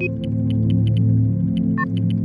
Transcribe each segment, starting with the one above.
Thank you.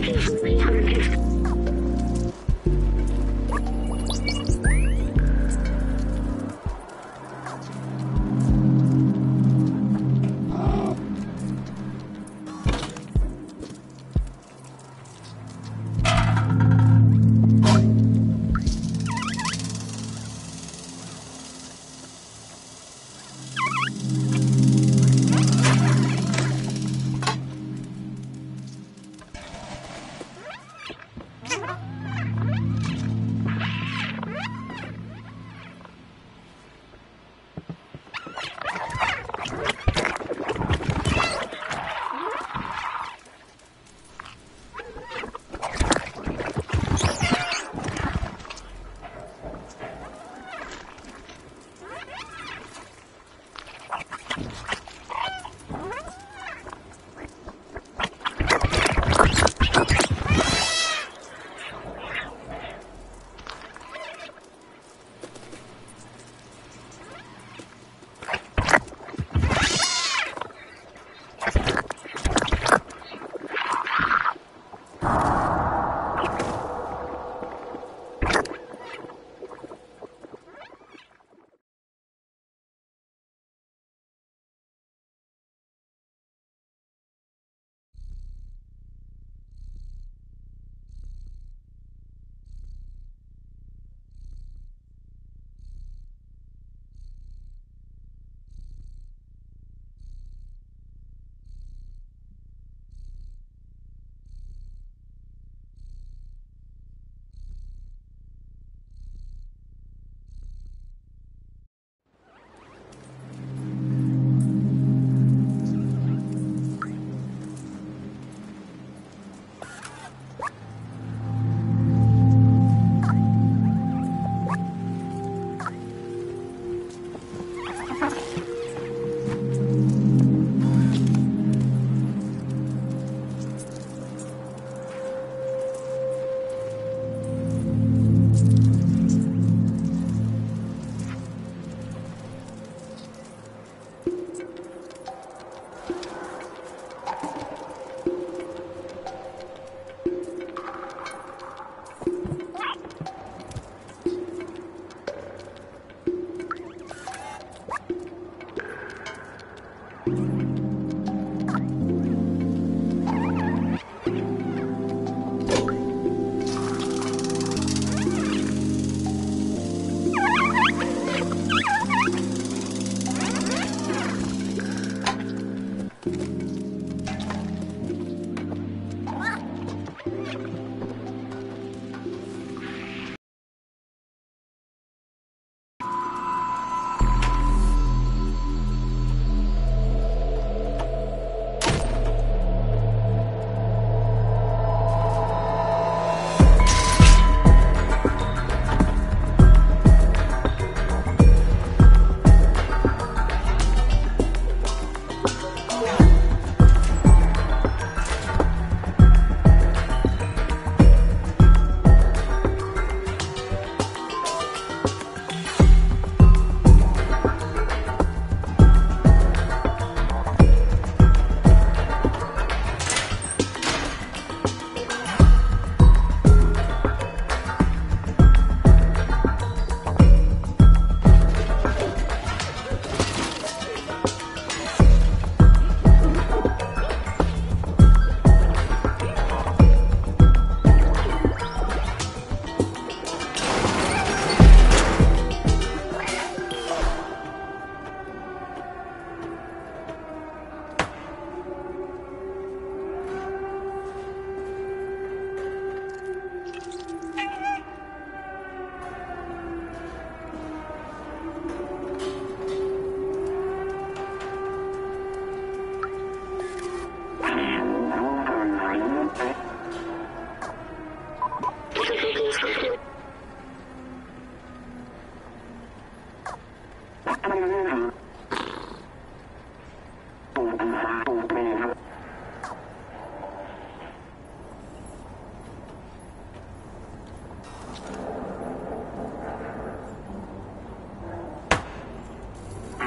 看你好乖呀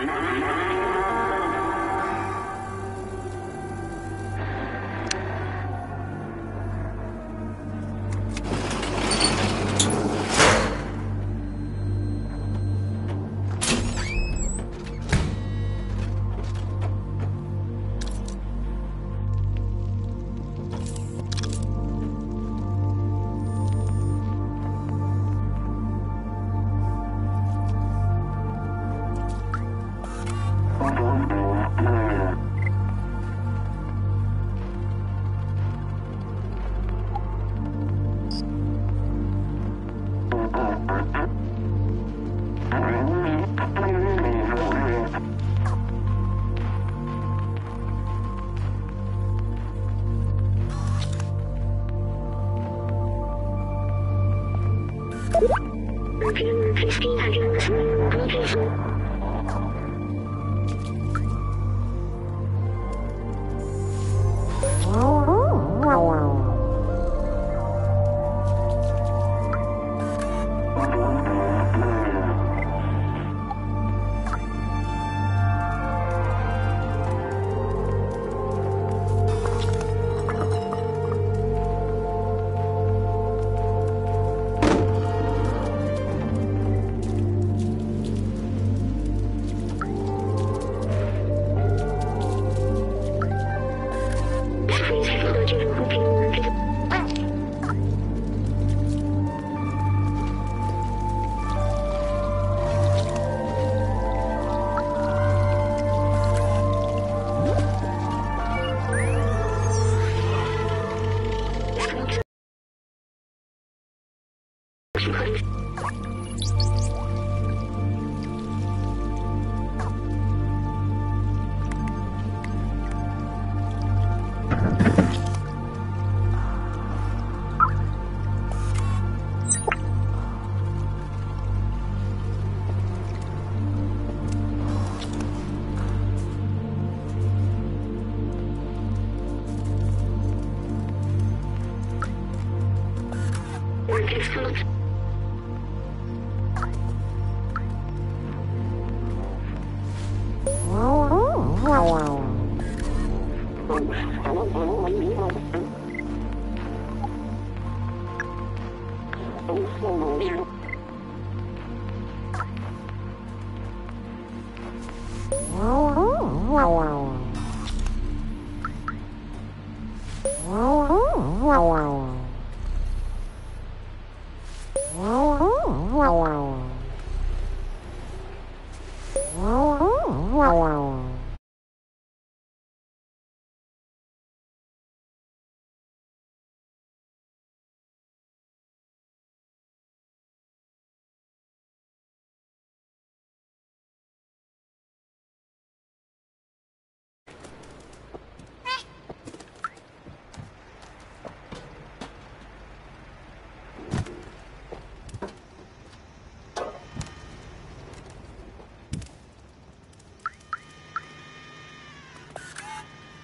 Thank you.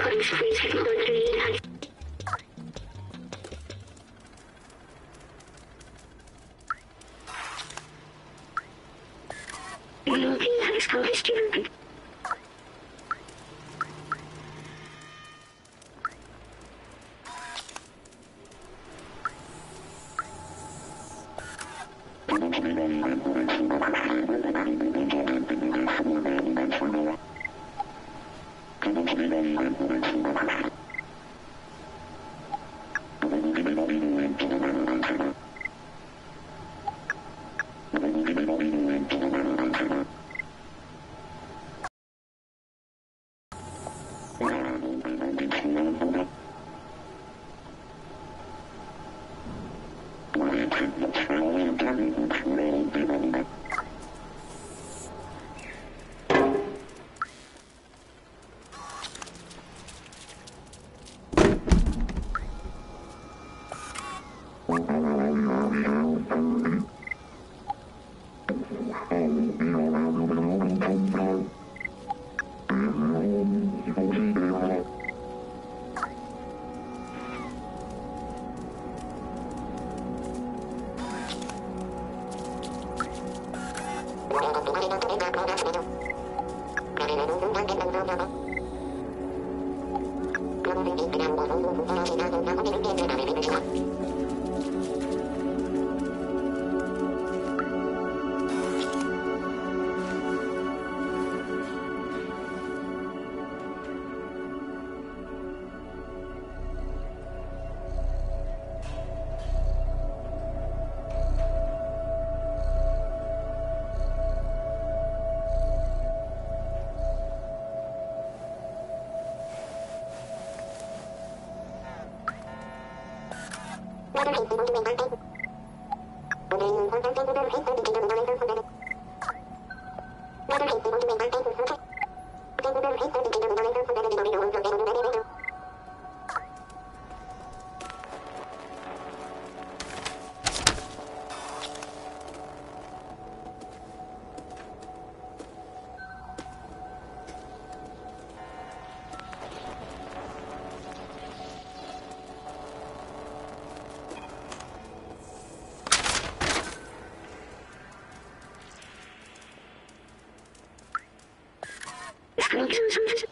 inputs free technology and もう一回戦で勝つんだ。私。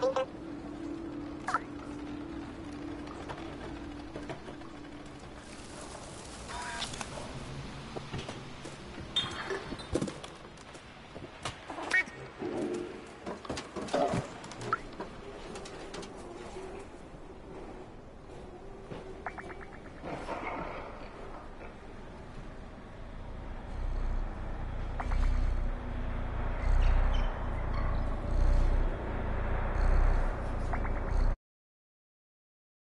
Thank you.